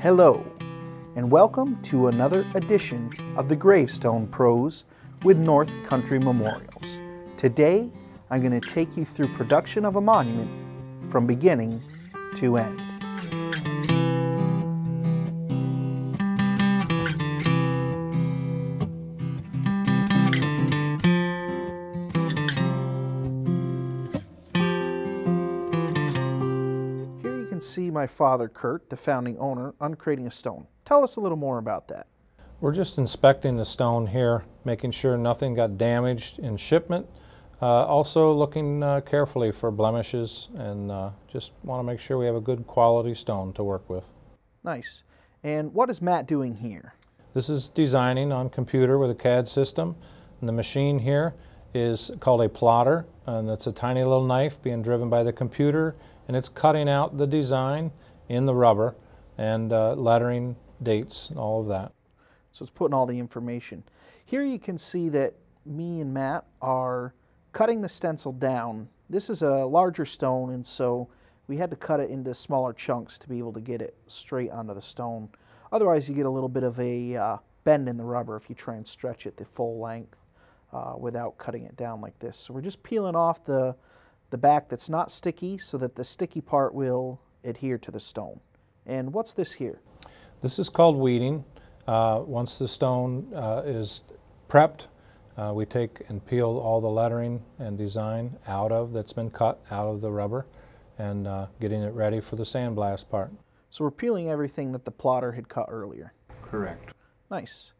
Hello, and welcome to another edition of the Gravestone Pros with North Country Memorials. Today, I'm going to take you through production of a monument from beginning to end. See my father, Kurt, the founding owner, uncrating a stone. Tell us a little more about that. We're just inspecting the stone here, making sure nothing got damaged in shipment. Uh, also looking uh, carefully for blemishes and uh, just want to make sure we have a good quality stone to work with. Nice. And what is Matt doing here? This is designing on computer with a CAD system. And the machine here is called a plotter, and it's a tiny little knife being driven by the computer, and it's cutting out the design in the rubber and uh, lettering, dates, and all of that. So it's putting all the information. Here you can see that me and Matt are cutting the stencil down. This is a larger stone, and so we had to cut it into smaller chunks to be able to get it straight onto the stone. Otherwise, you get a little bit of a uh, bend in the rubber if you try and stretch it the full length uh, without cutting it down like this. So we're just peeling off the, the back that's not sticky so that the sticky part will adhere to the stone. And what's this here? This is called weeding. Uh, once the stone uh, is prepped, uh, we take and peel all the lettering and design out of that's been cut out of the rubber and uh, getting it ready for the sandblast part. So we're peeling everything that the plotter had cut earlier. Correct. Nice.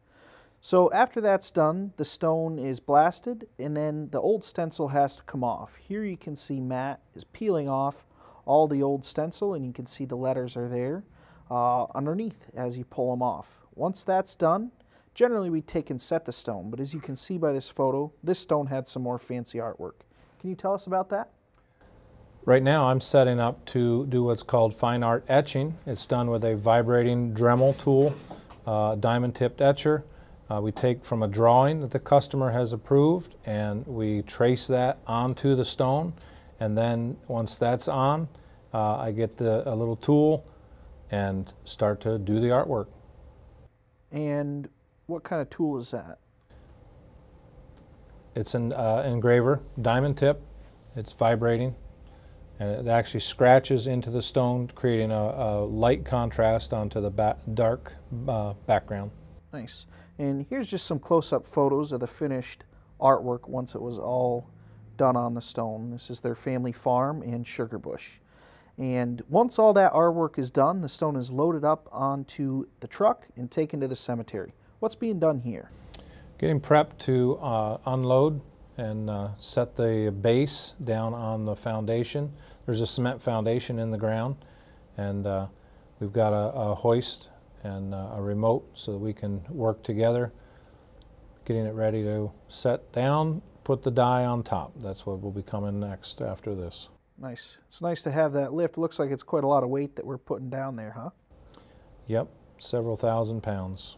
So after that's done, the stone is blasted and then the old stencil has to come off. Here you can see Matt is peeling off all the old stencil and you can see the letters are there uh, underneath as you pull them off. Once that's done, generally we take and set the stone, but as you can see by this photo, this stone had some more fancy artwork. Can you tell us about that? Right now I'm setting up to do what's called fine art etching. It's done with a vibrating Dremel tool, uh, diamond tipped etcher. Uh, we take from a drawing that the customer has approved and we trace that onto the stone and then once that's on uh, I get the, a little tool and start to do the artwork. And what kind of tool is that? It's an uh, engraver, diamond tip, it's vibrating and it actually scratches into the stone creating a, a light contrast onto the ba dark uh, background. Nice. And here's just some close-up photos of the finished artwork once it was all done on the stone. This is their family farm in Sugar Bush. And once all that artwork is done, the stone is loaded up onto the truck and taken to the cemetery. What's being done here? Getting prepped to uh, unload and uh, set the base down on the foundation. There's a cement foundation in the ground and uh, we've got a, a hoist and uh, a remote so that we can work together getting it ready to set down, put the die on top. That's what will be coming next after this. Nice. It's nice to have that lift. Looks like it's quite a lot of weight that we're putting down there, huh? Yep, several thousand pounds.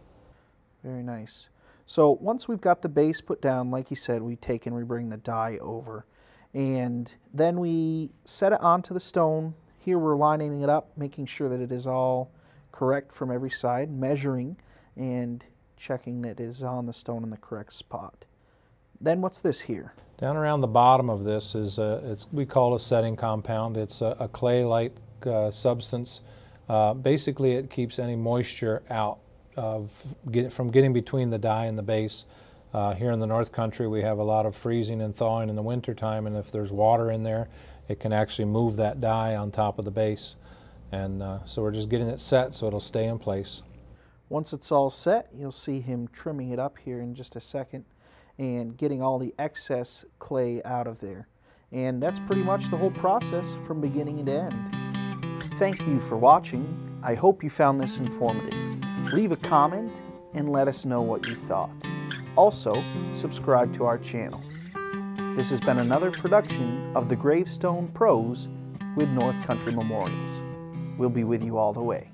Very nice. So once we've got the base put down, like you said, we take and we bring the die over. And then we set it onto the stone. Here we're lining it up, making sure that it is all correct from every side, measuring and checking that it is on the stone in the correct spot. Then what's this here? Down around the bottom of this is a, it's we call a setting compound. It's a, a clay-like uh, substance. Uh, basically, it keeps any moisture out of get, from getting between the die and the base. Uh, here in the North Country, we have a lot of freezing and thawing in the wintertime, and if there's water in there, it can actually move that die on top of the base. And uh, so we're just getting it set so it'll stay in place. Once it's all set, you'll see him trimming it up here in just a second and getting all the excess clay out of there. And that's pretty much the whole process from beginning to end. Thank you for watching. I hope you found this informative. Leave a comment and let us know what you thought. Also, subscribe to our channel. This has been another production of the Gravestone Pros with North Country Memorials. We'll be with you all the way.